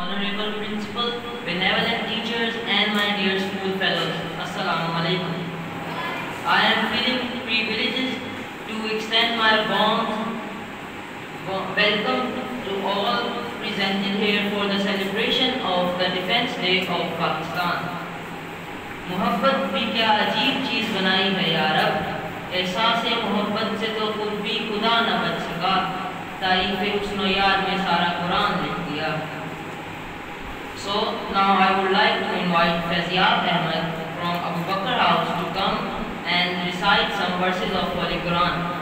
honorable principal, benevolent teachers, and my dear school fellows. Assalamu alaikum. I am feeling privileged to extend my warm welcome to all presented here for the celebration of the Defense Day of Pakistan. मोहब्बत भी क्या अजीब चीज़ बनाई है यार अब एहसास मोहब्बत से तो खुद भी खुदा न बच सका तारीफ हुस्न यार So now I would like to invite Faziab Ahmed from Abu Bakr House to come and recite some verses of Holy Quran.